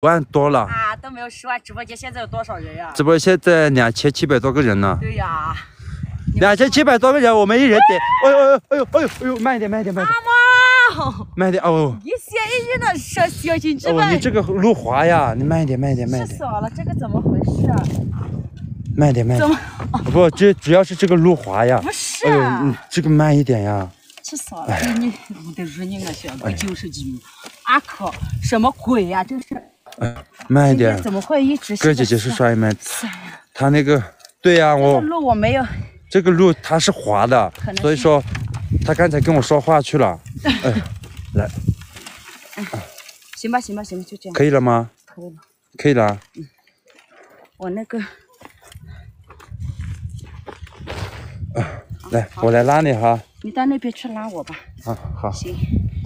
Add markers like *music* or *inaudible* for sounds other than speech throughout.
万多了，啊，都没有十万。直播间现在有多少人呀？直播现在两千七百多个人呢，对呀，两千七百多个人，我们一人点，哎呦哎呦哎呦哎呦哎呦，慢一点慢一点慢一点哇，慢一点哦。一心一意的说小心直哦，你这个路滑呀，你慢一点慢一点慢一点气死我了，这个怎么回事啊？慢点慢点怎点么，不，这主要是这个路滑呀。不是哎呦，啊？你这个慢一点呀。气死我了！你你我得日你个小子，九十斤，阿可什么鬼呀？这是哎，慢一点，怎么会一直哥姐姐是说帅妹，他那个，对呀，我这个路我没有，这个路它是滑的所以说他刚才跟我说话去了。*laughs* 哎，来，行吧行吧行吧，就这样可以了吗？可以了。可以了。我那个来，我来拉你哈。你到那边去拉我吧。啊，好，行，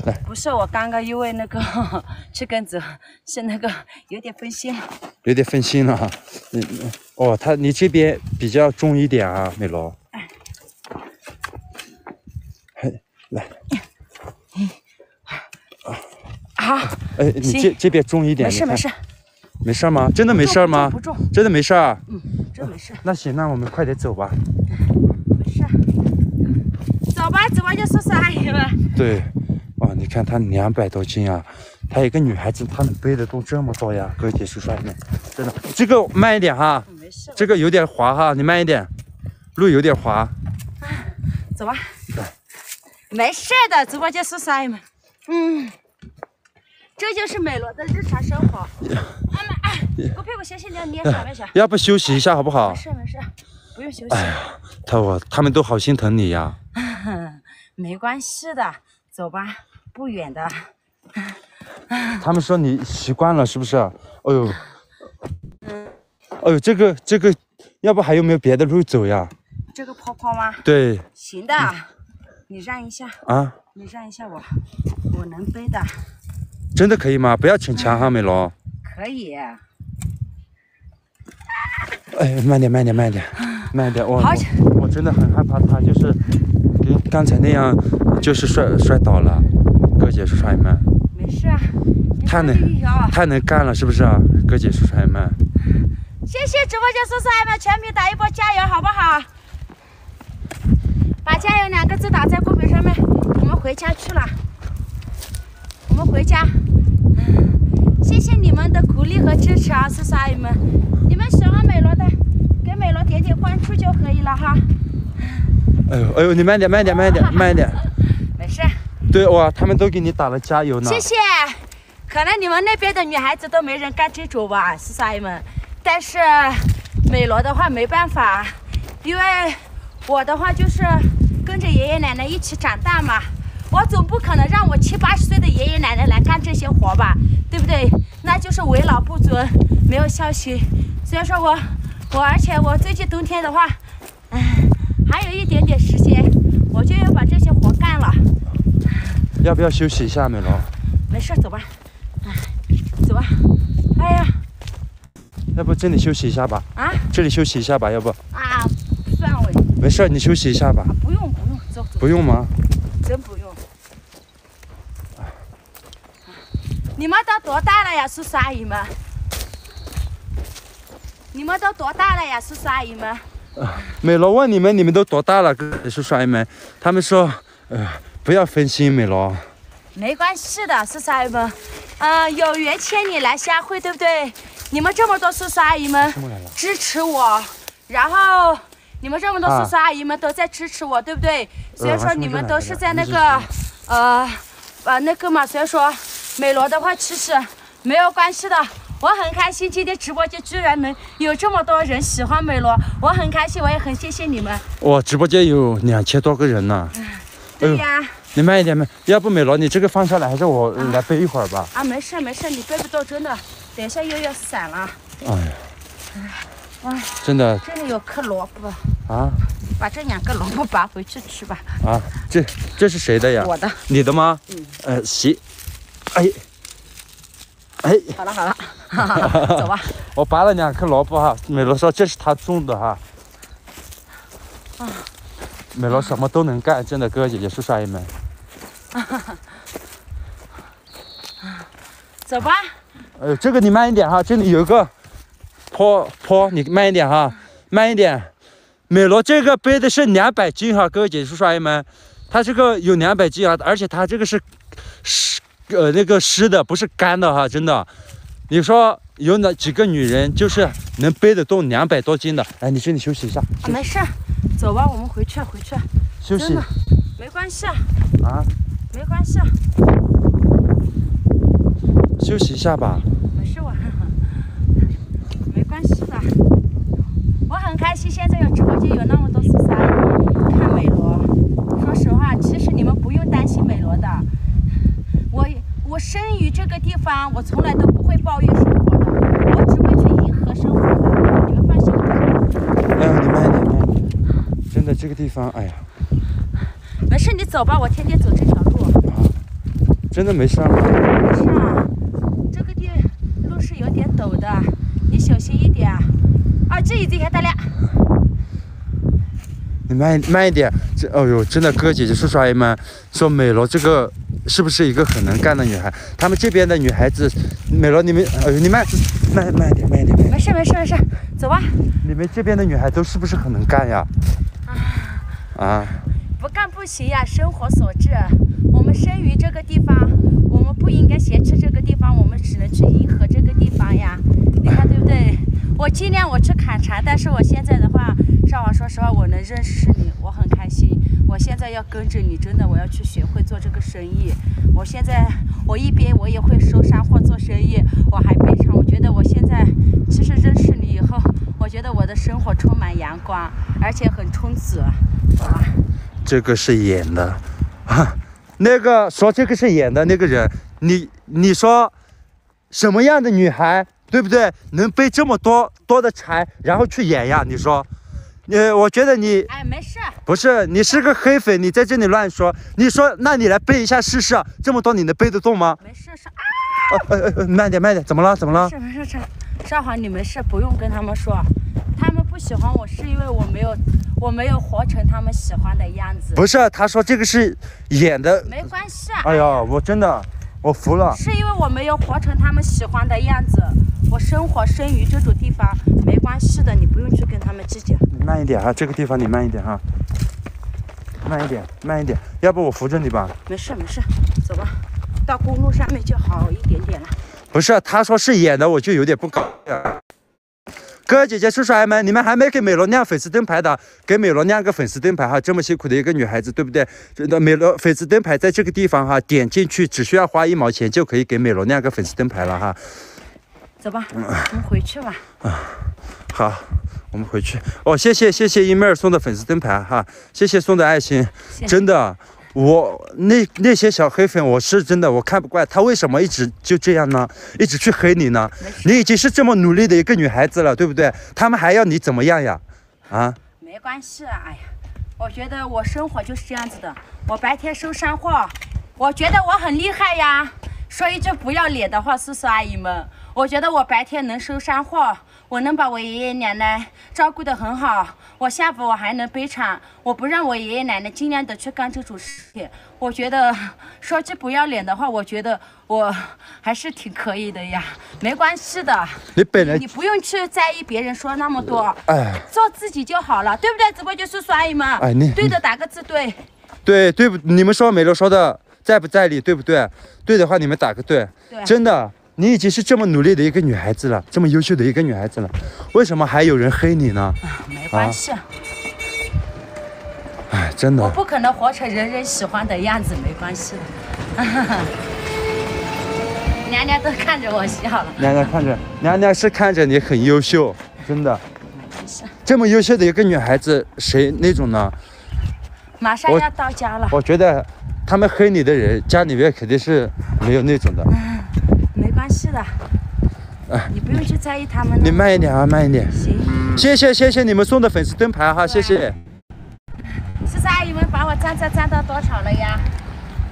来不是我刚刚因为那个去跟着，是那个有点分心了。有点分心了哈。你你哦，他你这边比较重一点啊，美罗。嘿，来，好，哎，你这这边重一点。没事没事，没事吗？真的没事吗不？重不重，真的没事啊？嗯，真没事那行，那我们快点走吧。没事。走吧，直播间叔叔阿姨们，对，哇，你看她两百多斤啊，她一个女孩子，她能背得动这么多呀？各位姐叔叔们，真的，这个慢一点哈，没事，这个有点滑哈，你慢一点，路有点滑。走吧。没事的，直播间叔叔阿姨们，嗯，这就是美罗的日常生活。*laughs* 妈妈，哎，给我屁股歇歇尿，你也小没小？*laughs* 要不休息一下好不好没？事没事，不用休息。他我他们都好心疼你呀。*laughs* 没关系的，走吧，不远的。*laughs* 他们说你习惯了是不是？哎呦，哎呦，这个这个，要不还有没有别的路走呀？这个泡泡吗？对行的，你让一下，啊，你让一下我，我能背的，真的可以吗？不要逞强哈，美龙。可以。哎，慢点，慢点，慢点，慢点。我好我我真的很害怕他就是跟刚才那样，就是摔摔倒了。哥姐叔叔阿姨们，没事啊，太能！太能干了，是不是啊？哥姐叔叔阿姨们，谢谢直播间叔叔阿姨们，全民打一波加油，好不好？把“加油”两个字打在公屏上面，我们回家去了。我们回家。谢谢你们的鼓励和支持啊，叔叔阿姨们！你们喜美罗点点关注就可以了哈。哎呦哎呦，你慢点，慢点，慢点，*laughs* 慢一点。没事，对哇，他们都给你打了加油呢。谢谢。可能你们那边的女孩子都没人干这种吧，叔叔阿姨们。但是美罗的话没办法，因为我的话就是跟着爷爷奶奶一起长大嘛，我总不可能让我七八十岁的爷爷奶奶来干这些活吧，对不对？那就是为老不尊，没有孝心。虽然说我我，而且我最近冬天的话，嗯，还有一点点时间，我就要把这些活干了。要不要休息一下，美龙？没事，走吧，哎，走吧。哎呀，要不这里休息一下吧？啊这里休息一下吧，要不？啊，算了，没事，你休息一下吧。不用不用，走走，不用吗？真不用。你们都多大了呀，叔叔阿姨们？你们都多大了呀，叔叔阿姨们？美罗问你们，你们都多大了？哥叔叔阿姨们，他们说，呃，不要分心，美罗。没关系的，叔叔阿姨们。嗯、有缘千里来相会，对不对？你们这么多叔叔阿姨们支持我，然后你们这么多啊叔叔阿姨们都在支持我，对不对？所以说你们都是在那个呃那个嘛，所以说美罗的话其实没有关系的。我很开心，今天直播间居然能有这么多人喜欢美罗，我很开心，我也很谢谢你们。我直播间有两千多个人呢。对呀，你慢一点，慢。要不美罗，你这个放下来，还是我来背一会儿吧？啊，没事没事，你背不动，真的，等一下又要散了。哎呀，哎，真的这里有颗萝卜，啊把这两个萝卜拔回去吃吧。啊，这这是谁的呀？我的。你的吗？嗯。呃，洗。哎，哎，好了好了，哈哈哈走吧。我拔了两颗萝卜哈。美罗说这是他种的哈。啊美罗什么都能干，真的，哥哥姐姐、叔叔阿姨们。*laughs* 走吧。呃，这个你慢一点哈，这里有一个坡坡，你慢一点哈，慢一点。美罗这个背的是两百斤哈，哥哥姐姐叔叔阿姨们，它这个有两百斤啊，而且它这个是湿呃那个湿的，不是干的哈，真的。你说有哪几个女人就是能背得动两百多斤的？哎，你这里休息一下，啊没事，走吧，我们回去回去，休息没关系，啊，没关系，休息一下吧。没事我，*laughs* 没关系的。我很开心，现在有直播间有那么多四三看美罗。说实话，其实你们不用担心美罗的。我我生于这个地方，我从来都不会抱怨生活的，我只会去迎合生活的。你们放心。哎呀，你慢一点，慢一点。真的，这个地方，哎呀，没事，你走吧，我天天走这条路。真的没事吗？没事啊，这个地路是有点陡的，你小心一点啊。啊，这一看大了。你慢慢一点。这，哦呦，真的，哥哥姐姐、叔叔阿姨们说美罗这个是不是一个很能干的女孩？他们这边的女孩子，美罗，你们，哎呦，你慢慢慢一点，慢一点，慢点。没事没事没事，走吧。你们这边的女孩都是不是很能干呀？啊啊，不干不行呀，生活所致。我们生于这个地方，我们不应该嫌弃这个地方，我们只能去迎合这个地方呀。你看对不对？我尽量我去砍柴，但是我现在的话，上网，说实话，我能认识你，我很开心。我现在要跟着你，真的，我要去学会做这个生意。我现在，我一边我也会收山货做生意，我还备场。我觉得我现在其实认识你以后，我觉得我的生活充满阳光，而且很充足，好吧？这个是演的，啊，那个说这个是演的那个人，你你说什么样的女孩，对不对？能背这么多多的柴，然后去演呀？你说，呃，我觉得你哎，没事。不是，你是个黑粉，你在这里乱说。你说，那你来背一下试试，这么多你能背得动吗？没事，少呃呃呃，慢点慢点，怎么了？怎么了？没事没事，少少华你没事，不用跟他们说。他们不喜欢我是因为我没有我没有活成他们喜欢的样子。不是，他说这个是演的。没关系啊。哎呀，我真的我服了。是因为我没有活成他们喜欢的样子。我生活生于这种地方，没关系的，你不用去跟他们计较。你慢一点啊，这个地方你慢一点哈，慢一点，慢一点，要不我扶着你吧。没事没事，走吧，到公路上面就好一点点了。不是，他说是演的，我就有点不高兴。哥哥姐姐、叔叔阿姨们，你们还没给美罗亮粉丝灯牌的，给美罗亮个粉丝灯牌哈！这么辛苦的一个女孩子，对不对？真的，美罗粉丝灯牌在这个地方哈，点进去只需要花一毛钱就可以给美罗亮个粉丝灯牌了哈。走吧，我们回去吧。啊好，我们回去。哦，谢谢谢谢一妹儿送的粉丝灯牌哈，谢谢送的爱心，真的，我那那些小黑粉，我是真的我看不惯，他为什么一直就这样呢？一直去黑你呢？你已经是这么努力的一个女孩子了，对不对？他们还要你怎么样呀？啊，没关系啊，哎呀，我觉得我生活就是这样子的。我白天收山货，我觉得我很厉害呀。说一句不要脸的话，叔叔阿姨们，我觉得我白天能收山货，我能把我爷爷奶奶照顾得很好，我下午我还能备场，我不让我爷爷奶奶尽量的去干这种事情。我觉得说句不要脸的话，我觉得我还是挺可以的呀，没关系的。你本来你不用去在意别人说那么多。哎，做自己就好了，对不对？直播间叔叔阿姨们，哎你对的打个字对。对对不？你们说美乐说的在不在理，对不对？对的话你们打个对。对真的，你已经是这么努力的一个女孩子了，这么优秀的一个女孩子了，为什么还有人黑你呢？没关系，哎，真的。我不可能活成人人喜欢的样子，没关系的。*laughs* 娘娘都看着我笑了，娘娘看着，*laughs* 娘娘是看着你很优秀，真的，没事。这么优秀的一个女孩子，谁那种呢？马上要到家了，我觉得他们黑你的人，家里面肯定是没有那种的。没关系的。哎你不用去在意他们。你慢一点啊，慢一点。行，谢谢谢谢你们送的粉丝灯牌哈，谢谢叔叔阿姨们把我赞赞赞到多少了呀？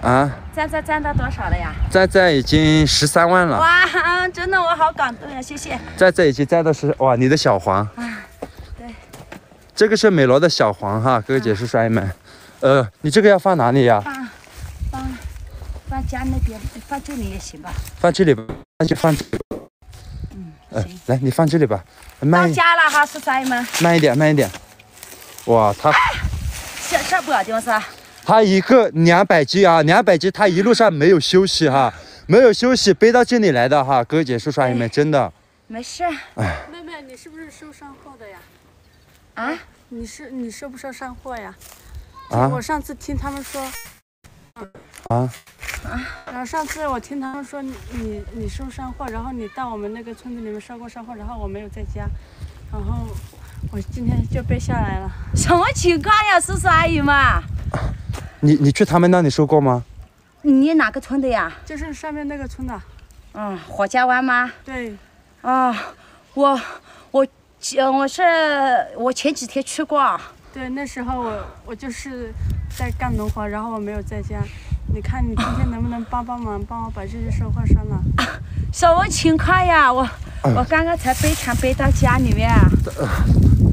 啊！赞赞赞到多少了呀？赞赞已经十三万了，哇，真的我好感动呀！谢谢。赞赞已经赞到十哇，你的小黄，啊对，这个是美罗的小黄哈，哥哥姐叔叔阿姨们，呃，你这个要放哪里呀？放放放家那边，放这里也行吧？放这里吧，那就放这里。呃，来，你放这里吧，到家了哈，是崽们，慢一点，慢一点。哇，他这这不是吧？他一个两百斤啊，两百斤，他一路上没有休息哈，没有休息背到这里来的哈，哥姐叔叔阿姨们，真的。没事妹妹，你是不是收山货的呀？啊，你是你收不收山货呀？啊我上次听他们说，啊啊，然后上次我听他们说你你你收山货，然后你到我们那个村子里面收过山货，然后我没有在家，然后我今天就背下来了。什么情况呀，叔叔阿姨们？你你去他们那里收过吗？你哪个村的呀？就是上面那个村的，嗯，火家湾吗？对，啊，我我呃我是我前几天去过，对，那时候我我就是在干农活，然后我没有在家。你看你今天能不能帮帮忙，帮我把这些收获上了？*laughs* 什么情况呀？我我刚刚才背场背到家里面。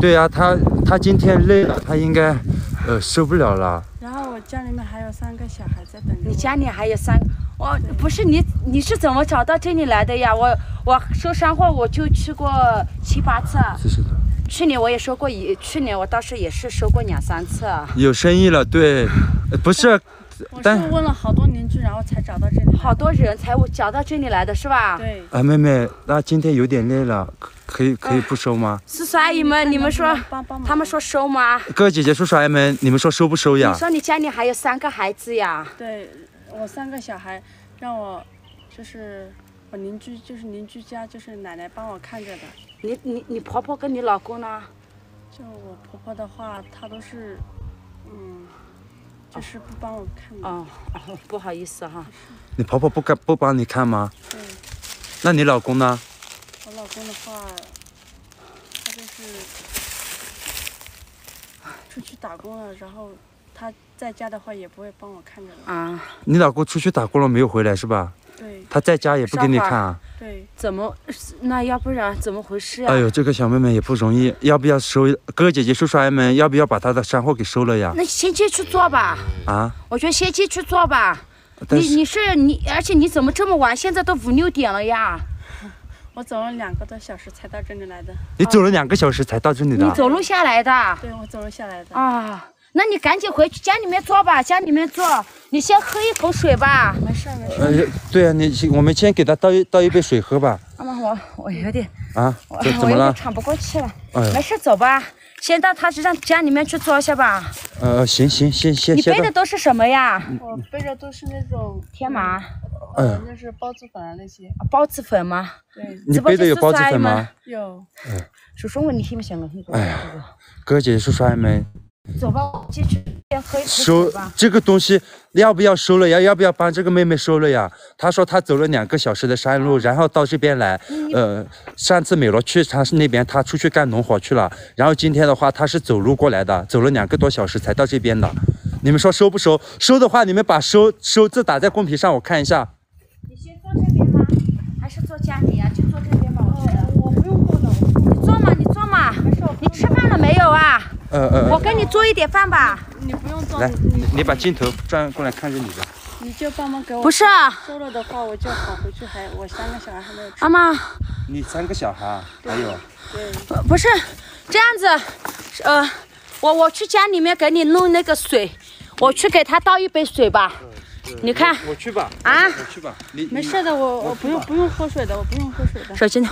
对呀、他他今天累了，他应该呃受不了了。然后我家里面还有三个小孩在等着。你家里还有三，我不是你你是怎么找到这里来的呀？我我收山货我就去过七八次，这是的。去年我也收过一，去年我倒是也是收过两三次。有生意了，对，呃 *laughs* 不是，我是问了好多邻居，然后才找到这里。好多人才我找到这里来的是吧？对，啊妹妹，那今天有点累了，可可以可以不收吗？叔叔阿姨们，你们说他们说收吗？各位姐姐叔叔阿姨们，你们说收不收呀你？说你家里还有三个孩子呀？对我三个小孩，让我就是我邻居，就是邻居家，就是奶奶帮我看着的。你你你婆婆跟你老公呢？就我婆婆的话，她都是，嗯，就是不帮我看的。哦哦，不好意思哈。你婆婆不干不帮你看吗？对那你老公呢？我老公的话，他就是出去打工了，然后他在家的话也不会帮我看着了。啊，你老公出去打工了没有回来是吧？对他在家也不给你看啊？对，怎么？那要不然怎么回事呀、哎呦，这个小妹妹也不容易，要不要收？哥哥姐姐叔叔阿姨们，要不要把她的山货给收了呀？那先进去做吧，啊？我觉得先进去做吧。你你是你，而且你怎么这么晚？现在都五六点了呀！我走了两个多小时才到这里来的。你走了两个小时才到这里你的？走路下来的对，我走路下来的。啊？那你赶紧回去家里面做吧，家里面做。你先喝一口水吧。没事没事儿。呃，对啊，你我们先给他倒一倒一杯水喝吧。妈妈，我我有点，啊？我我有点这怎么了？喘不过气了。哎没事，走吧。先到他让家里面去坐一下吧。呃，行行，行先你。背的都是什么呀？我背着都是那种天麻、呃，那是孢子粉啊那些。孢子粉吗？对，你背的有孢子粉吗？有。叔叔问你信不信我？哎呀哥哥姐姐叔叔阿姨们，走吧，我进去先喝一口收水吧。这个东西要不要收了呀？要不要帮这个妹妹收了呀？她说她走了两个小时的山路，然后到这边来。呃，上次美罗去她是那边，她出去干农活去了。然后今天的话，她是走路过来的，走了两个多小时才到这边的。你们说收不收？收的话，你们把收收字打在公屏上，我看一下。你先坐这边吗？还是坐家里呀、就坐这边吧，我觉得。我不用坐的，你坐嘛，你坐嘛。你吃饭了没有啊？呃呃，我给你做一点饭吧。你不用做，来，你你你把镜头转过来看着你的。你就帮忙给我。不是，啊，收了的话，我就跑回去还我三个小孩还没有吃。妈妈，你三个小孩，还有对，呃不是这样子，呃，我我去家里面给你弄那个水，我去给他倒一杯水吧。你看我去吧。啊，我去吧。你没事的，我我不用不用喝水的，我不用喝水的。手机呢？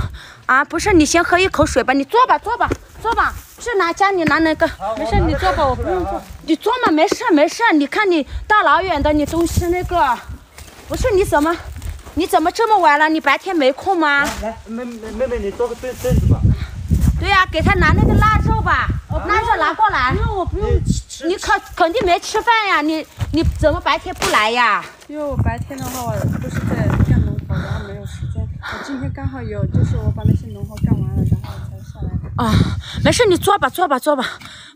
啊，不是，你先喝一口水吧。你坐吧，坐吧，坐吧。去拿家里拿那个。没事，你坐吧，我不用坐。你坐嘛，没事没事。你看你大老远的，你东西那个，不是你怎么，你怎么这么晚了？你白天没空吗？来，妹妹妹妹，你坐个凳凳子吧。对呀、给他拿那个腊肉吧，腊肉拿过来。那我不用，你肯肯定没吃饭呀？你你怎么白天不来呀？因为我白天的话我都是在干农活，然后没有时间。我今天刚好有，就是我把那些农活干完了，然后才下来的。啊，没事，你坐吧，坐吧，坐吧，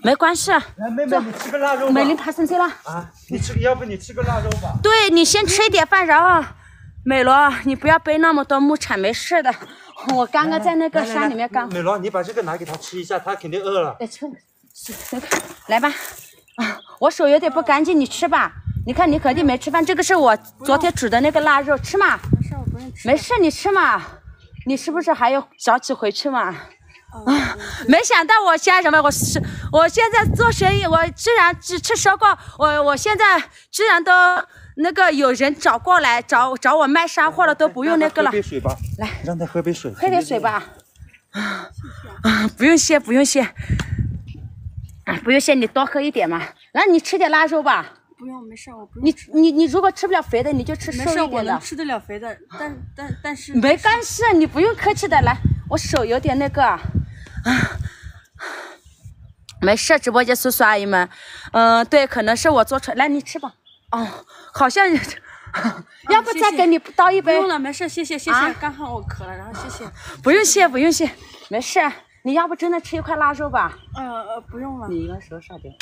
没关系。来，妹妹，你吃个腊肉吧。美玲爬上去了。啊，你吃，要不你吃个腊肉吧。对你先吃一点饭，然后美罗，你不要背那么多木铲，没事的。我刚刚在那个山里面刚。美罗，你把这个拿给他吃一下，他肯定饿了。来，吃吃，来吧。啊，我手有点不干净，你吃吧。你看你肯定没吃饭，这个是我昨天煮的那个腊肉，吃嘛。没事，我不用吃。没事，你吃嘛。你是不是还要早起回去嘛？嗯，没想到我现在什么，我是我现在做生意，我居然只吃烧烤，我我现在居然都那个有人找过来找找我卖山货了，都不用那个了喝，杯水吧，来，让他喝杯水，喝点水。吧。啊，不用谢，不用谢，啊，不用谢，你多喝一点嘛。来你吃点腊肉吧，不用，没事，我不用你。你你如果吃不了肥的，你就吃，瘦一点的我能。吃得了肥的，但但但是没关系，你不用客气的。来，我手有点那个，啊，没事，直播间叔叔阿姨们，嗯、对，可能是我做出，来来你吃吧。哦，好像，*laughs* 要不再给你倒一杯？不用了，没事，谢谢谢啊谢。刚好我渴了，然后谢谢。不用谢，不用谢，没事。你要不真的吃一块腊肉吧？嗯呃，不用了，你应该说少点。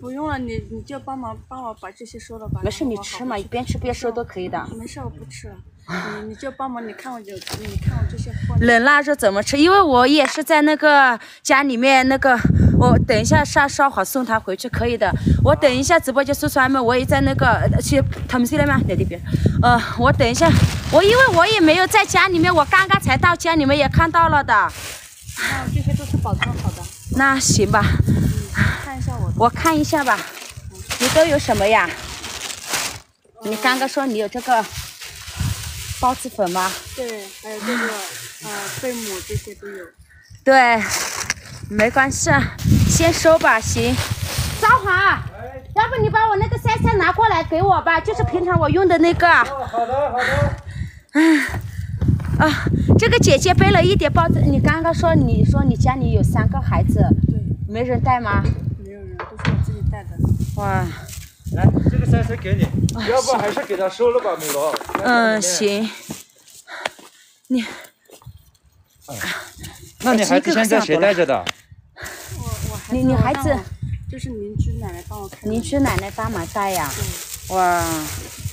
不用了，你你就帮忙帮我把这些收了吧。没事，你吃嘛，好边吃边收都可以的。没事，我不吃了。*laughs* 你你就帮忙，你看我有，你看我这些货。冷腊肉怎么吃？因为我也是在那个家里面那个，我等一下烧烧好送他回去可以的。我等一下直播间叔叔阿姨们，我也在那个呃去他们谁了吗？在那边。呃，我等一下，我因为我也没有在家里面，我刚刚才到家，你们也看到了的。那这些都是保存好的，那行吧，你看一下我。我看一下吧。你都有什么呀？你刚刚说你有这个包子粉吗？对，还有这个呃贝母这些都有。对，没关系，先收吧，行。张华，要不你把我那个三三拿过来给我吧，就是平常我用的那个。哦，好的好的。啊，这个姐姐背了一点包子，你刚刚说你说你家里有三个孩子，对，没人带吗？没有人，都是我自己带的。哇，来，这个三十给你，要不还是给他收了吧，美罗。嗯，。行。你那你孩子现在谁带着的？我我孩子你你孩子就是邻居奶奶帮我看。邻居奶奶帮忙带呀？对，哇，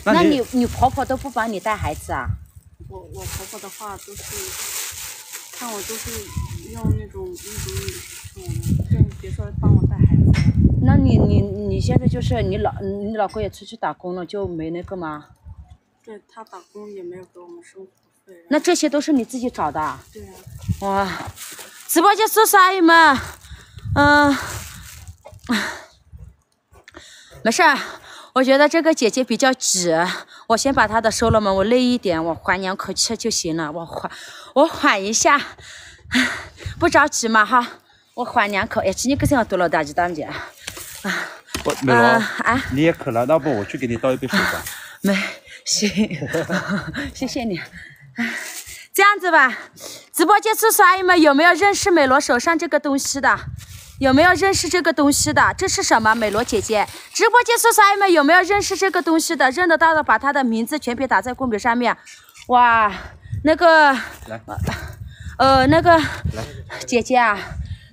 那你那你你婆婆都不帮你带孩子啊？我我婆婆的话都是，看我都是用那种那种嗯，更别说帮我带孩子。那你你你现在就是你老你老公也出去打工了，就没那个吗？对他打工也没有给我们生活费。那这些都是你自己找的啊？对啊，哇，直播间叔叔阿姨们，嗯，*laughs* 没事儿，我觉得这个姐姐比较挤，我先把她的收了嘛，我累一点，我缓两口气就行了，我缓，我缓一下，*laughs* 不着急嘛哈，我缓两口，哎，今天可是要多了大姐大姐，我美呃罗，啊，你也渴了，要不我去给你倒一杯水吧。*laughs* 没，行，谢谢你。这样子吧，直播间叔叔阿姨们有没有认识美罗手上这个东西的？有没有认识这个东西的？这是什么？美罗姐姐，直播间叔叔阿姨们有没有认识这个东西的？认得到的，把他的名字全屏打在公屏上面。哇，那个，呃，那个姐姐啊，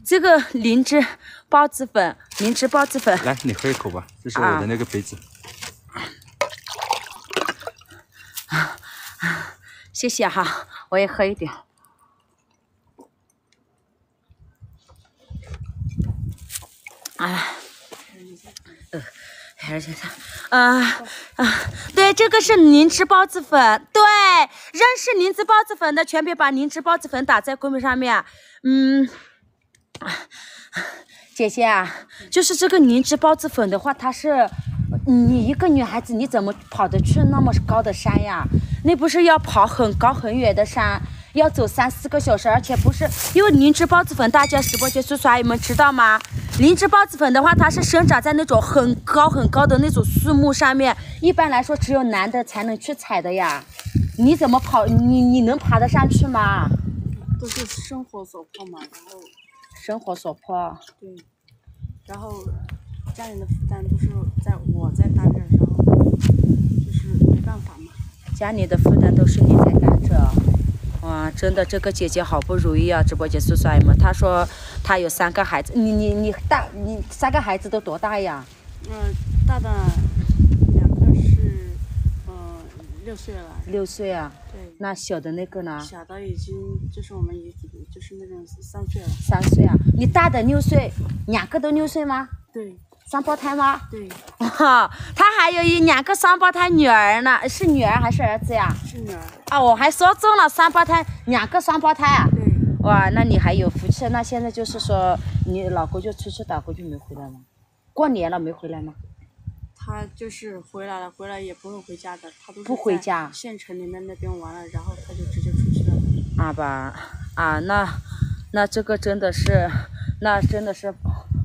这个灵芝孢子粉，灵芝孢子粉，来，你喝一口吧，这是我的那个杯子。谢谢哈，我也喝一点。啊，呃，还是它，啊啊，对，这个是灵芝孢子粉，对，认识灵芝孢子粉的，全别把灵芝孢子粉打在公屏上面。嗯，姐姐啊，就是这个灵芝孢子粉的话，它是你一个女孩子，你怎么跑得去那么高的山呀？那不是要跑很高很远的山，要走三四个小时，而且不是因为灵芝孢子粉，大家直播间叔叔阿姨们知道吗？灵芝孢子粉的话，它是生长在那种很高很高的那种树木上面，一般来说只有男的才能去采的呀。你怎么跑？你你能爬得上去吗？都是生活所迫嘛，然后生活所迫。对，然后家里的负担都是在我在担着，然后就是没办法嘛。家里的负担都是你在担着。哇，真的，这个姐姐好不容易啊！直播间叔叔阿姨们，她说她有三个孩子，你你你大，你三个孩子都多大呀？嗯、大的两个是呃六岁了，六岁啊。对，那小的那个呢？小的已经就是我们已经就是那种三岁了，三岁啊。你大的六岁，两个都六岁吗？对，双胞胎吗？对，哈，*laughs* 他还有一两个双胞胎女儿呢，是女儿还是儿子呀？是女儿。啊，我还说中了双胞胎，两个双胞胎啊。对，哇，那你还有福气。那现在就是说，你老公就出去打工就没回来吗？过年了没回来吗？他就是回来了，回来也不会回家的，他都不回家县城里面那边玩了，然后他就直接出去了。啊吧，啊，那那这个真的是，那真的是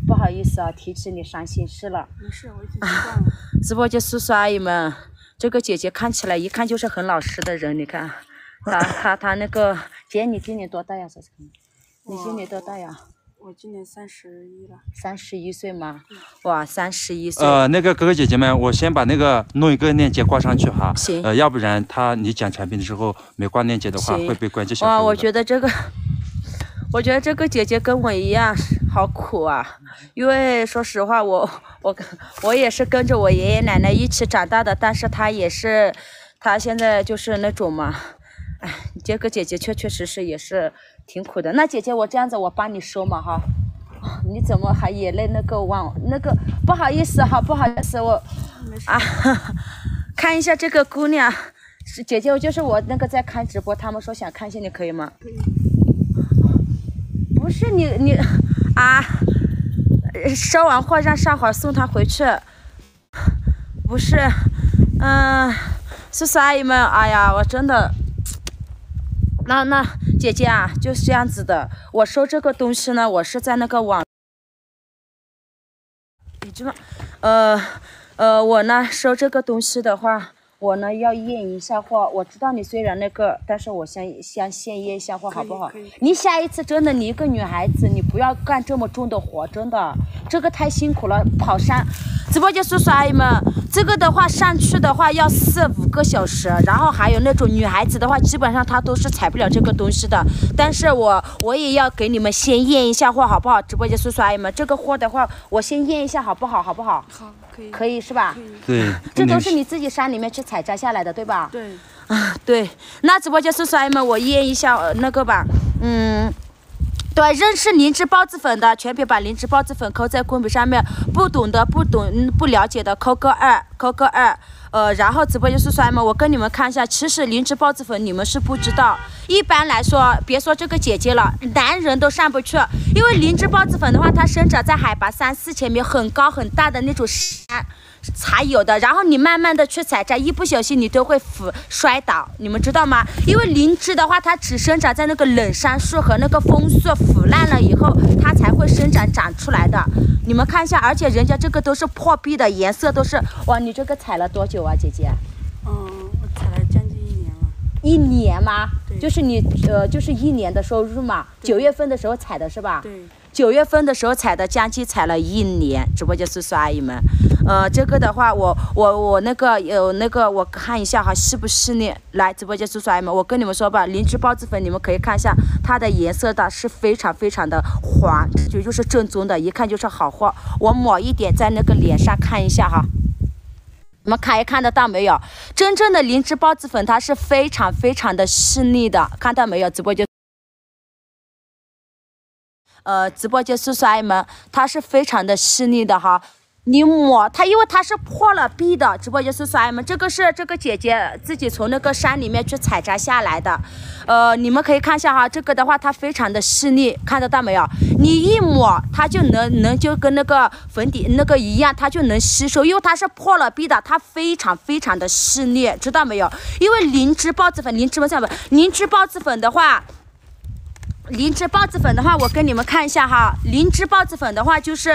不好意思啊，提起你伤心事了。没事，我已经习惯了。*laughs* 直播间叔叔阿姨们，这个姐姐看起来一看就是很老实的人，你看，*laughs* 她她她那个姐，你今年多大呀？嫂子，你今年多大呀？我今年三十一了。三十一岁吗？哇，三十一岁。呃，那个哥哥姐姐们，我先把那个弄一个链接挂上去哈。行呃，要不然他你讲产品的时候没挂链接的话，会被关机小哇，我觉得这个，我觉得这个姐姐跟我一样好苦啊，因为说实话，我我我也是跟着我爷爷奶奶一起长大的，但是她也是，她现在就是那种嘛，哎，这个姐姐确确实实也是挺苦的。那姐姐，我这样子我帮你收嘛哈。你怎么还眼泪那个忘那个不好意思哈，不好意思我。啊，*laughs* 看一下这个姑娘，是姐姐，就是我那个在看直播，他们说想看一下，你可以吗？可以。不是你你啊，收完货让上好送她回去。不是，嗯、叔叔阿姨们，哎呀，我真的，那那姐姐啊，就是这样子的。我收这个东西呢，我是在那个网，你知道，呃呃，我呢收这个东西的话，我呢要验一下货。我知道你虽然那个，但是我先先先验一下货，好不好？你下一次真的，你一个女孩子，你不要干这么重的活，真的，这个太辛苦了，跑山。直播间叔叔阿姨们，这个的话上去的话要四五个小时，然后还有那种女孩子的话，基本上她都是踩不了这个东西的。但是我我也要给你们先验一下货，好不好？直播间叔叔阿姨们，这个货的话，我先验一下，好不好？好不好？好，可以。可以是吧。对，*laughs* 这都是你自己山里面去采摘下来的，对吧？对，啊，对，那直播间叔叔阿姨们，我验一下呃那个吧，嗯。对，认识灵芝孢子粉的，全屏把灵芝孢子粉扣在公屏上面。不懂的、不懂、不了解的，扣个二，扣个二。呃，然后直播间叔叔阿姨们，我跟你们看一下，其实灵芝孢子粉你们是不知道。一般来说，别说这个姐姐了，男人都上不去，因为灵芝孢子粉的话，它生长在海拔三四千米很高很大的那种山。才有的，然后你慢慢的去采摘，一不小心你都会腐摔倒，你们知道吗？因为灵芝的话，它只生长在那个冷杉树和那个枫树腐烂了以后，它才会生长长出来的。你们看一下，而且人家这个都是破壁的，颜色都是哇，你这个采了多久啊，姐姐？嗯，我采了将近一年了。一年吗？对就是你呃，就是一年的收入嘛。九月份的时候采的是吧？对，九月份的时候采的，将近采了一年。直播间叔叔阿姨们，呃，这个的话，我我我那个有那个，我看一下哈，细不细腻？来，直播间叔叔阿姨们，我跟你们说吧，灵芝孢子粉，你们可以看一下，它的颜色的是非常非常的黄，就就是正宗的，一看就是好货。我抹一点在那个脸上看一下哈。你们看也看得到没有？真正的灵芝孢子粉，它是非常非常的细腻的，看到没有？直播间。呃，直播间叔叔阿姨们，它是非常的细腻的哈。你抹它，因为它是破了壁的。直播间叔叔阿姨们，这个是这个姐姐自己从那个山里面去采摘下来的。呃，你们可以看一下哈，这个的话它非常的细腻，看得到没有？你一抹，它就能能就跟那个粉底那个一样，它就能吸收，因为它是破了壁的，它非常非常的细腻，知道没有？因为灵芝孢子粉，灵芝孢子粉，灵芝孢子粉的话。灵芝孢子粉的话，我跟你们看一下哈。灵芝孢子粉的话，就是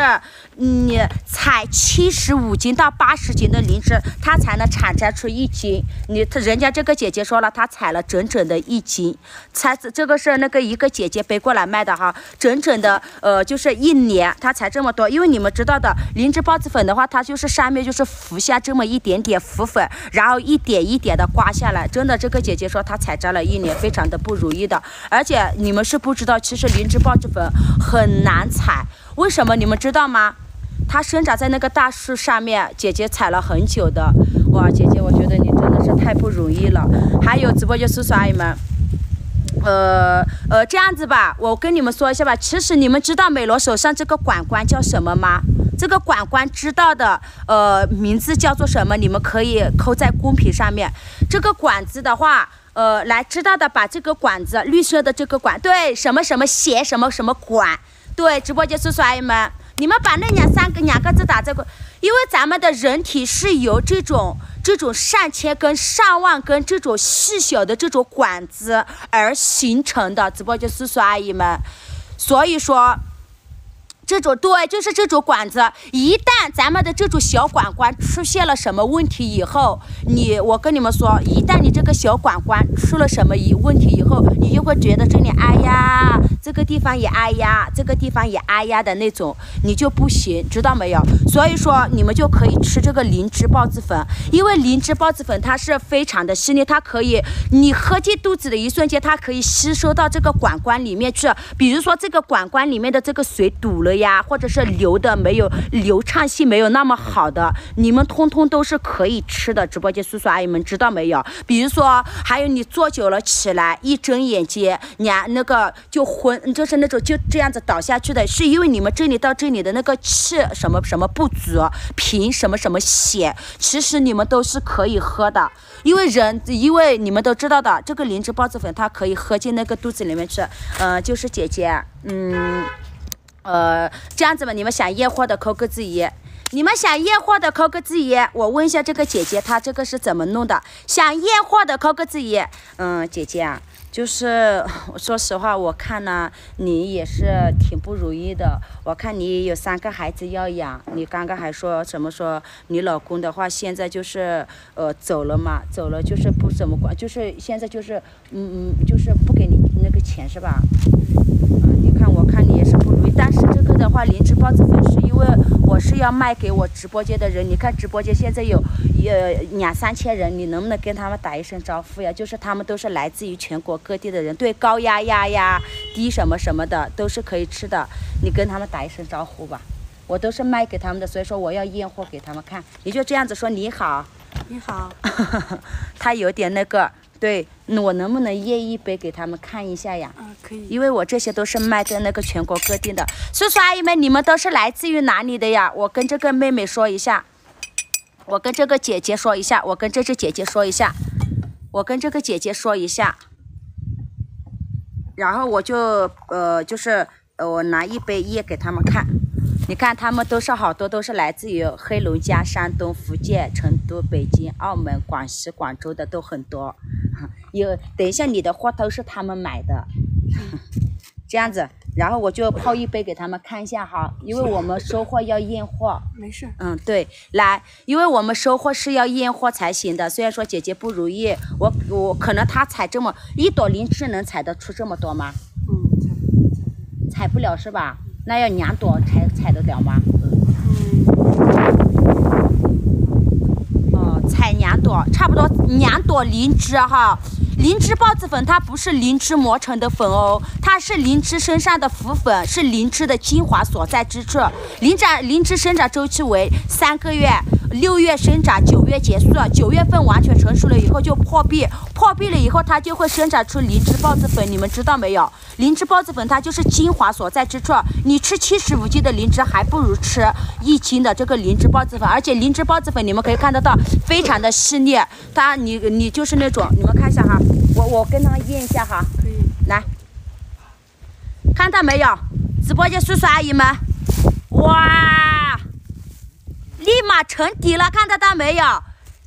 你采七十五斤到八十斤的灵芝，它才能产摘出一斤。你人家这个姐姐说了，她采了整整的一斤，才这个是那个一个姐姐背过来卖的哈，整整的呃就是一年，她才这么多。因为你们知道的，灵芝孢子粉的话，它就是上面就是浮下这么一点点浮粉，然后一点一点的刮下来。真的，这个姐姐说她采摘了一年，非常的不如意的。而且你们是不知道，其实灵芝孢子粉很难采，为什么你们知道吗？它生长在那个大树上面，姐姐采了很久的。哇，姐姐，我觉得你真的是太不容易了。还有直播间叔叔阿姨们。呃呃，这样子吧，我跟你们说一下吧。其实你们知道美罗手上这个管管叫什么吗？这个管管知道的，呃，名字叫做什么？你们可以扣在公屏上面。这个管子的话，呃，来知道的把这个管子，绿色的这个管，对，什么什么鞋什么什么管，对，直播间叔叔阿姨们，你们把那两三个两个字打这个，因为咱们的人体是由这种这种上千根、上万根这种细小的这种管子而形成的，直播间叔叔阿姨们，所以说。这种对，就是这种管子，一旦咱们的这种小管管出现了什么问题以后，你我跟你们说，一旦你这个小管管出了什么一问题以后，你就会觉得这里哎呀，这个地方也哎呀，这个地方也哎呀的那种，你就不行，知道没有？所以说你们就可以吃这个灵芝孢子粉，因为灵芝孢子粉它是非常的细腻，它可以你喝进肚子的一瞬间，它可以吸收到这个管管里面去，比如说这个管管里面的这个水堵了。呀，或者是流的没有流畅性没有那么好的，你们通通都是可以吃的。直播间叔叔阿姨们知道没有？比如说，还有你坐久了起来一睁眼睛，两那个就昏，就是那种就这样子倒下去的，是因为你们这里到这里的那个气什么什么不足，贫什么什么血，其实你们都是可以喝的，因为人，因为你们都知道的，这个灵芝孢子粉它可以喝进那个肚子里面去。嗯，就是姐姐，嗯。呃，这样子吧，你们想验货的扣个字一，你们想验货的扣个字一。我问一下这个姐姐，她这个是怎么弄的？想验货的扣个字一。嗯，姐姐啊，就是说实话，我看呢，你也是挺不如意的。我看你有三个孩子要养，你刚刚还说什么说你老公的话，现在就是呃走了嘛，走了就是不怎么管，就是现在就是嗯嗯，就是不给你那个钱是吧？嗯，你看我看你也是不。但是这个的话，灵芝孢子粉是因为我是要卖给我直播间的人。你看直播间现在有呃两三千人，你能不能跟他们打一声招呼呀？就是他们都是来自于全国各地的人，对高压压呀、低什么什么的都是可以吃的。你跟他们打一声招呼吧，我都是卖给他们的，所以说我要验货给他们看。你就这样子说你好，你好，*laughs* 他有点那个。对，我能不能验一杯给他们看一下呀？啊，可以。因为我这些都是卖在那个全国各地的。叔叔阿姨们，你们都是来自于哪里的呀？我跟这个妹妹说一下，我跟这个姐姐说一下，我跟这只姐姐说一下，我跟这个姐姐说一下，然后我就呃，就是呃，我拿一杯液给他们看。你看，他们都是好多都是来自于黑龙江、山东、福建、成都、北京、澳门、广西、广州的都很多。有，等一下你的货都是他们买的，*laughs* 这样子，然后我就泡一杯给他们看一下哈，因为我们收货要验货。没事。嗯，对，来，因为我们收货是要验货才行的。虽然说姐姐不如意，我我可能她采这么一朵灵芝能采得出这么多吗？嗯，采采不了是吧？那要两朵才采得了吗？哦，采两朵，差不多两朵灵芝哈。灵芝孢子粉它不是灵芝磨成的粉哦，它是灵芝身上的浮粉，是灵芝的精华所在之处。灵长灵芝生长周期为三个月，六月生长，九月结束，九月份完全成熟了以后就破壁，破壁了以后它就会生长出灵芝孢子粉，你们知道没有？灵芝孢子粉它就是精华所在之处，你吃七十五斤的灵芝还不如吃一斤的这个灵芝孢子粉，而且灵芝孢子粉你们可以看得到非常的细腻，它你你就是那种，你们看一下哈。我我跟他验一下哈，可以来，看到没有？直播间叔叔阿姨们，哇，立马沉底了，看得到没有？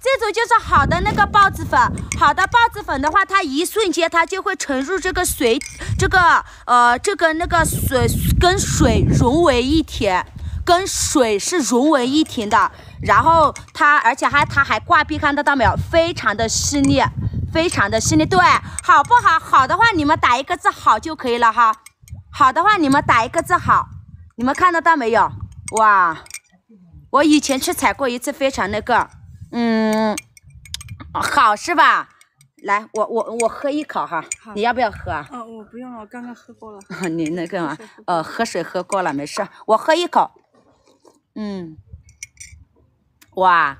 这种就是好的那个孢子粉，好的孢子粉的话，它一瞬间它就会沉入这个水，这个呃这个那个水跟水融为一体，跟水是融为一体的。然后它而且还它还挂壁，看得到没有？非常的细腻。非常的细腻，对，好不好？好的话，你们打一个字“好”就可以了哈。好的话，你们打一个字“好”，你们看得到没有？哇，我以前去采过一次，非常那个，嗯，好是吧？来，我我我喝一口哈，你要不要喝？哦，我不用了，我刚刚喝过了。*laughs* 你那个嘛，呃，喝水喝过了，没事，我喝一口。嗯，哇，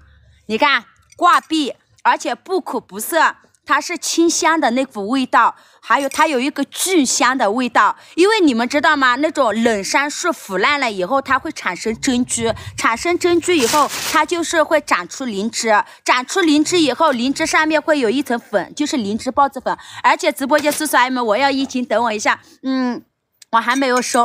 你看挂壁，而且不苦不涩。它是清香的那股味道，还有它有一个巨香的味道。因为你们知道吗？那种冷杉树腐烂了以后，它会产生真菌，产生真菌以后，它就是会长出灵芝，长出灵芝以后，灵芝上面会有一层粉，就是灵芝孢子粉。而且直播间叔叔阿姨们，我要一斤，等我一下，嗯。我还没有收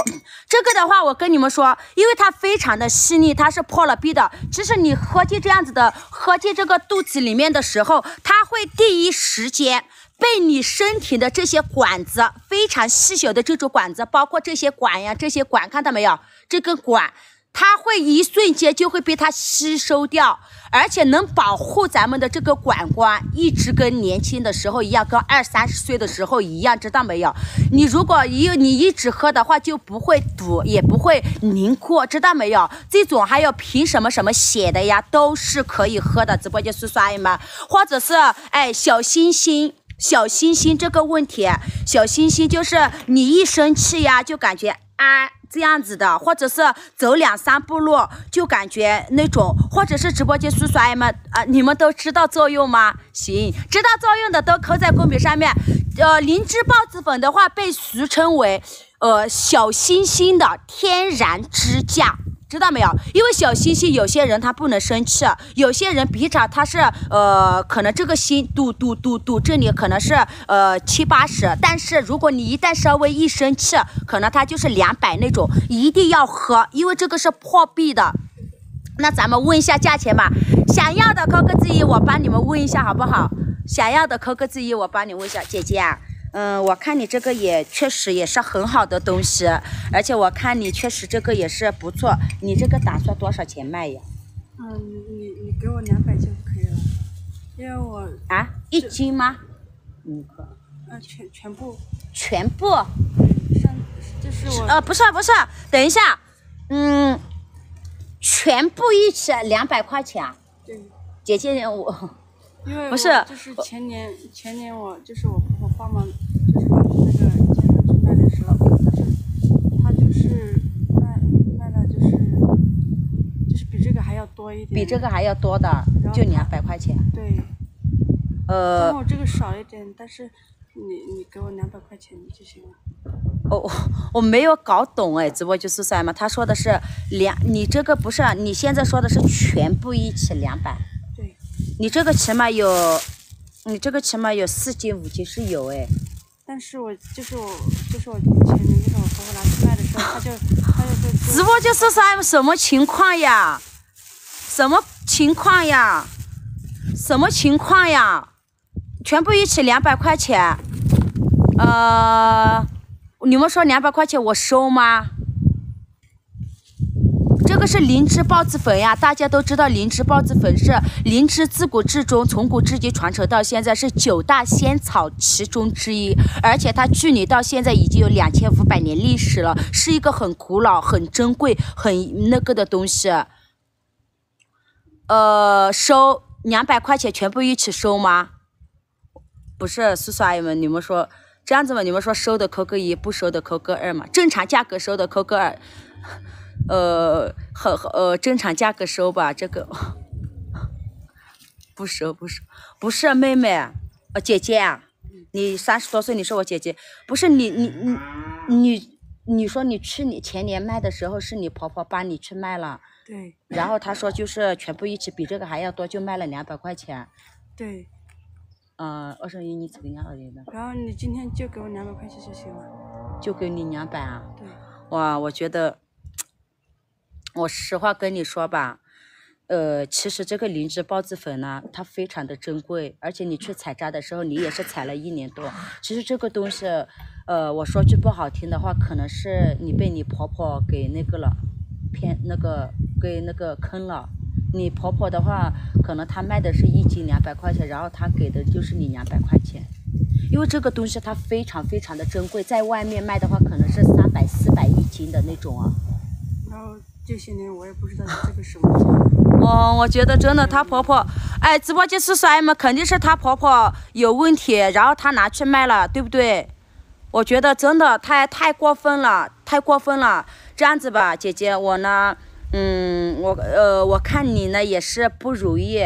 这个的话，我跟你们说，因为它非常的细腻，它是破了壁的。其实你喝进这样子的，喝进这个肚子里面的时候，它会第一时间被你身体的这些管子，非常细小的这种管子，包括这些管呀，这些管，看到没有？这根管。它会一瞬间就会被它吸收掉，而且能保护咱们的这个管管，一直跟年轻的时候一样，跟二三十岁的时候一样，知道没有？你如果一你一直喝的话，就不会堵，也不会凝固，知道没有？这种还有凭什么什么血的呀，都是可以喝的。直播间叔叔阿姨们，或者是哎小星星，小星星这个问题，小星星就是你一生气呀，就感觉啊。这样子的，或者是走两三步路就感觉那种，或者是直播间叔叔阿姨们啊，你们都知道作用吗？行，知道作用的都扣在公屏上面。呃，灵芝孢子粉的话，被俗称为呃小星星的天然支架。知道没有？因为小星星，有些人他不能生气，有些人鼻长他是呃，可能这个心堵堵堵堵这里可能是呃七八十，但是如果你一旦稍微一生气，可能他就是两百那种，一定要喝，因为这个是破壁的。那咱们问一下价钱吧，想要的扣个字一，我帮你们问一下好不好？想要的扣个字一，我帮你问一下，姐姐啊。嗯，我看你这个也确实也是很好的东西，而且我看你确实这个也是不错。你这个打算多少钱卖呀？嗯，你你给我两百就可以了，因为我啊，一斤吗？五个。呃，全全部。全部。嗯，上这是我。呃，不是不是，等一下，嗯，全部一起两百块钱啊。对。姐姐我。*laughs* 因为不是，就是前年前年我就是我婆婆帮忙，就是把那个接上去卖的时候，他就是卖卖了就是就是比这个还要多一点，比这个还要多的，就两百块钱。对。呃。我这个少一点，但是你你给我两百块钱就行了。哦，我没有搞懂哎，直播就是算吗？他说的是两，你这个不是，你现在说的是全部一起两百。对你这个起码有，你这个起码有四斤五斤是有哎。但是我就是我就是我前年就是我婆婆拿去卖的时候，他就他就说。直播就是啥什么情况呀？什么情况呀？什么情况呀？全部一起两百块钱，呃，你们说两百块钱我收吗？这个是灵芝孢子粉呀，大家都知道灵芝孢子粉是灵芝自古至中、从古至今传承到现在是九大仙草其中之一，而且它距离到现在已经有两千五百年历史了，是一个很古老、很珍贵、很那个的东西。呃，收两百块钱全部一起收吗？不是，叔叔阿姨们，你们说这样子吗？你们说收的扣个一，不收的扣个二嘛？正常价格收的扣个二。呃，和呃，正常价格收吧，这个 *laughs* 不收不收，不是妹妹，呃，姐姐啊，你三十多岁，你是我姐姐，不是你你你你你说你去年前年卖的时候是你婆婆帮你去卖了，对，*laughs* 然后他说就是全部一起比这个还要多，就卖了两百块钱，对，嗯，二十一你怎么样子的，然后你今天就给我两百块钱就行了，就给你两百啊，对，哇，我觉得。我实话跟你说吧，呃，其实这个灵芝孢子粉呢，它非常的珍贵，而且你去采摘的时候，你也是采了一年多。其实这个东西，呃，我说句不好听的话，可能是你被你婆婆给那个了，骗那个给那个坑了。你婆婆的话，可能她卖的是一斤两百块钱，然后她给的就是你两百块钱，因为这个东西它非常非常的珍贵，在外面卖的话可能是三百四百一斤的那种啊。然后。这些年我也不知道这个什么。*laughs* 哦，我觉得真的，她婆婆，哎，直播间叔叔阿姨们肯定是她婆婆有问题，然后她拿去卖了，对不对？我觉得真的太太过分了，太过分了。这样子吧，姐姐，我呢，嗯，我呃，我看你呢也是不如意，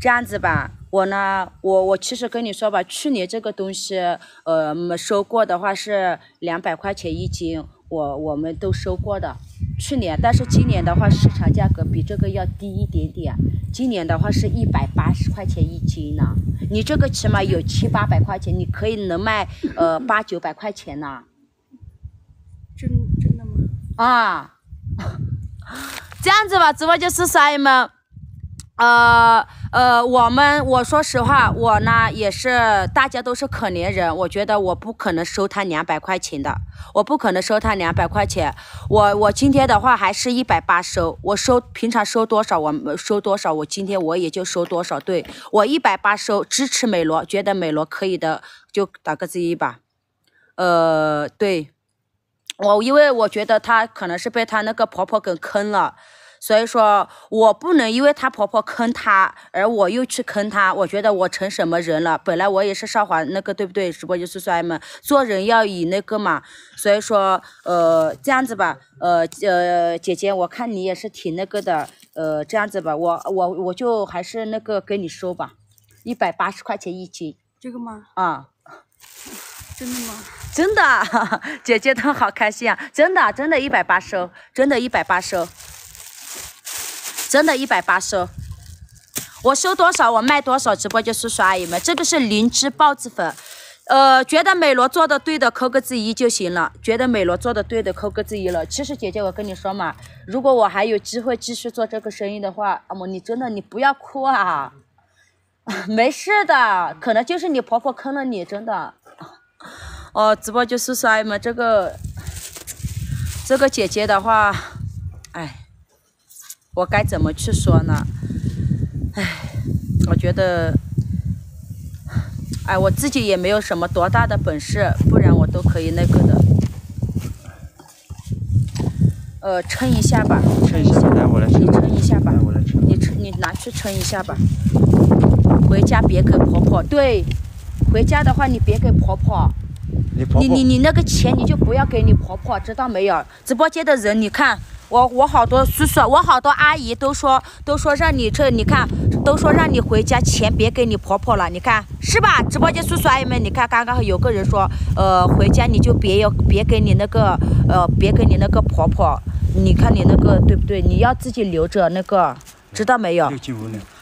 这样子吧。我呢，我我其实跟你说吧，去年这个东西，呃，没收过的话是两百块钱一斤，我我们都收过的。去年，但是今年的话，市场价格比这个要低一点点。今年的话是一百八十块钱一斤呢，你这个起码有七八百块钱，你可以能卖呃八九百块钱呢。真？啊，*laughs* 这样子吧，直播间叔叔阿姨们，呃呃，我们我说实话，我呢也是，大家都是可怜人，我觉得我不可能收他两百块钱的，我不可能收他两百块钱，我我今天的话还是一百八收，我收平常收多少我收多少，我今天我也就收多少，对我一百八收，支持美罗，觉得美罗可以的就打个字一吧，呃，对。我因为我觉得她可能是被她那个婆婆给坑了，所以说我不能因为她婆婆坑她，而我又去坑她。我觉得我成什么人了？本来我也是少华那个，对不对？直播就是说们做人要以那个嘛。所以说，呃，这样子吧，呃呃，姐姐，我看你也是挺那个的，呃，这样子吧，我我我就还是那个跟你说吧，一百八十块钱一斤。这个吗？啊。真的吗？真的，*laughs* 姐姐都好开心啊！真的，真的，一百八收，真的，一百八收，真的，一百八收。我收多少，我卖多少。直播间叔叔阿姨们，这个是灵芝孢子粉。呃，觉得美罗做的对的，扣个字一就行了。觉得美罗做的对的，扣个字一了。其实姐姐，我跟你说嘛，如果我还有机会继续做这个生意的话，阿嬷，你真的你不要哭啊，*laughs* 没事的，可能就是你婆婆坑了你，真的。哦，直播间叔叔阿姨们，这个这个姐姐的话，哎，我该怎么去说呢？哎，我觉得，哎，我自己也没有什么多大的本事，不然我都可以那个的。呃，称一下吧，称一下，你称一下吧，你称，你拿去称一下吧。回家别给婆婆，对。回家的话，你别给婆婆，你你你那个钱你就不要给你婆婆，知道没有？直播间的人，你看我我好多叔叔，我好多阿姨都说都说让你这，你看都说让你回家钱别给你婆婆了，你看是吧？直播间叔叔阿姨们，你看刚刚有个人说，呃，回家你就别要别给你那个呃别给你那个婆婆，你看你那个对不对？你要自己留着那个，知道没有？好。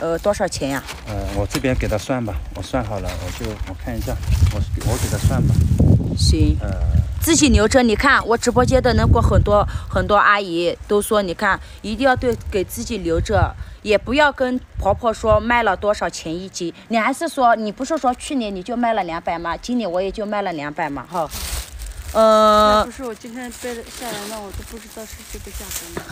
呃，多少钱呀？呃，我这边给他算吧，我算好了，我就我看一下，我我给他算吧。行。呃，自己留着。你看我直播间的那个很多很多阿姨都说，你看一定要对给自己留着，也不要跟婆婆说卖了多少钱一斤。你还是说，你不是说去年你就卖了两百吗？今年我也就卖了两百嘛，哈。呃。不是我今天背下来，那我都不知道是这个价格吗？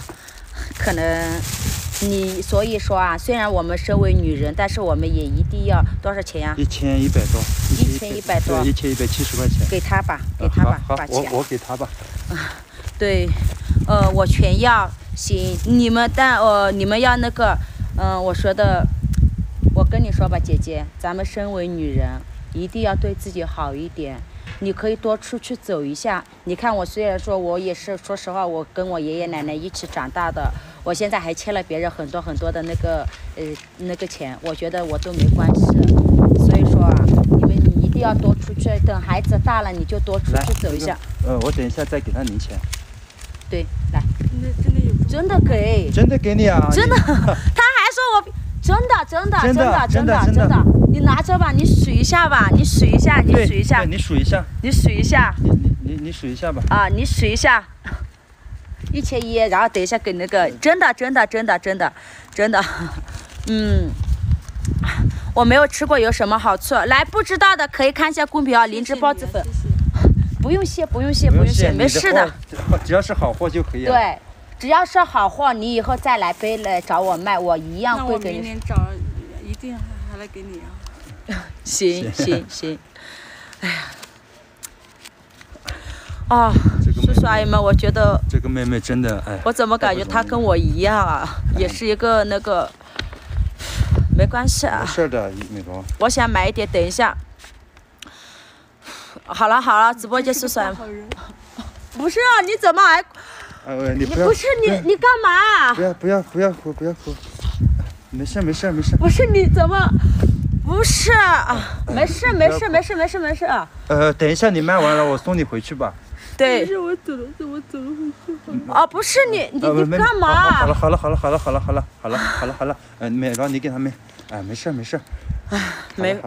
可能。你所以说啊，虽然我们身为女人，但是我们也一定要多少钱呀？一千一百多。一千一百多。一千一百七十块钱。给他吧，给他吧，把钱。我我给他吧。啊，*laughs* 对，呃，我全要。行，你们但呃，你们要那个，嗯，我说的，我跟你说吧，姐姐，咱们身为女人，一定要对自己好一点。你可以多出去走一下。你看我虽然说我也是，说实话，我跟我爷爷奶奶一起长大的。我现在还欠了别人很多很多的那个呃那个钱，我觉得我都没关系，所以说啊，你们你一定要多出去，等孩子大了你就多出去走一下。呃，我等一下再给他零钱。对，来。真的真的有？真的给。真的给你啊？真的，*laughs* 他还说我真的真的真的真的真的，你拿着吧，你数一下吧，你数一下，你数一下。你数一下。你数一下。你你你你数一下吧。啊，你数一下。一千一，然后等一下给那个真的真的真的真的真的，*laughs* 嗯，我没有吃过，有什么好处？来，不知道的可以看一下公屏啊，灵芝孢子粉，*laughs* 不用谢，不用谢，不用谢，没事的，*laughs* 只要是好货就可以了。对，只要是好货，你以后再来背来找我卖，我一样会给你。明年找，一定还来给你啊。行行行，哎呀。啊，叔叔阿姨们，我觉得这个妹妹真的哎，我怎么感觉她跟我一样啊，也是一个那个，没关系啊，没事的，美国。我想买一点，等一下。好了好了，直播间叔叔，不是啊，你怎么还？哎喂，你不是你你干嘛？不要不要不要哭不要哭。没事没事没事。不是你怎么？不是啊，没事没事没事没事没事。呃，等一下你卖完了，我送你回去吧。*laughs* 对，是我走了，我走了回去吧。哦，不是你你你干嘛好了嘛？好了好了好了好了好了好了好了好了，嗯，美高你给他们，哎，没事没事。哎没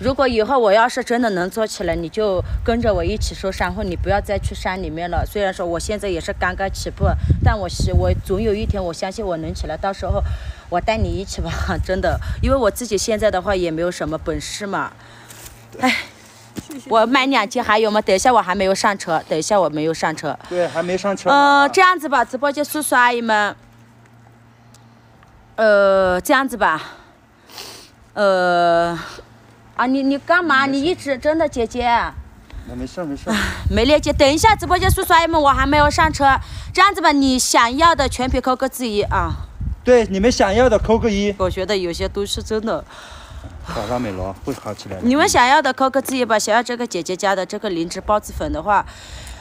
如果以后我要是真的能做起来，你就跟着我一起收山货，你不要再去山里面了。虽然说我现在也是刚刚起步，但我希我总有一天我相信我能起来，到时候我带你一起吧，真的，因为我自己现在的话也没有什么本事嘛。哎，我买两斤还有吗？等一下我还没有上车，等一下我没有上车。对，还没上车嗯、呢。这样子吧，直播间叔叔阿姨们，呃，这样子吧，呃，啊，你你干嘛？你一直真的姐姐，那没事没事。没链接。等一下，直播间叔叔阿姨们，我还没有上车。这样子吧，你想要的全屏扣个字一啊。对，你们想要的扣个一。我觉得有些都是真的。好了，美罗会好起来。你们想要的扣个字一吧。想要这个姐姐家的这个灵芝孢子粉的话，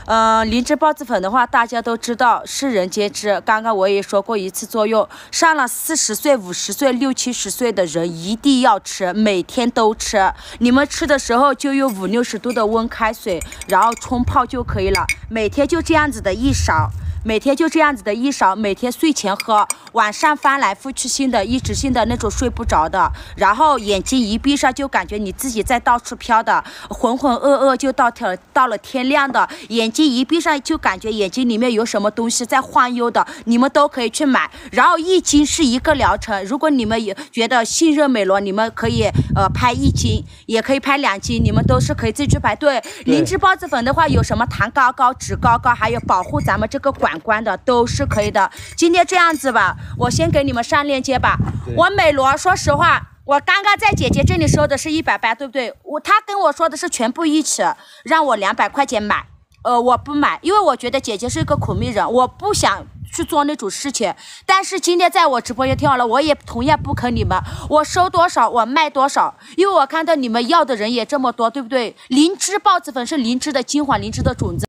呃，灵芝孢子粉的话，大家都知道世人皆知。刚刚我也说过一次作用，上了四十岁、五十岁、六七十岁的人一定要吃，每天都吃。你们吃的时候就用五六十度的温开水，然后冲泡就可以了。每天就这样子的一勺。每天就这样子的一勺，每天睡前喝，晚上翻来覆去性的、一直性的那种睡不着的，然后眼睛一闭上就感觉你自己在到处飘的，浑浑噩噩就到天到了天亮的，眼睛一闭上就感觉眼睛里面有什么东西在晃悠的，你们都可以去买。然后一斤是一个疗程，如果你们也觉得信任美罗，你们可以呃拍一斤，也可以拍两斤，你们都是可以自己去排队。灵芝孢子粉的话，有什么糖高高、脂高高，还有保护咱们这个管管的，都是可以的。今天这样子吧，我先给你们上链接吧。我美罗，说实话，我刚刚在姐姐这里收的是一百八，对不对？我她跟我说的是全部一起，让我两百块钱买。呃，我不买，因为我觉得姐姐是一个苦命人，我不想去做那种事情。但是今天在我直播间听好了，我也同样不坑你们，我收多少我卖多少，因为我看到你们要的人也这么多，对不对？灵芝孢子粉是灵芝的精华，灵芝的种子。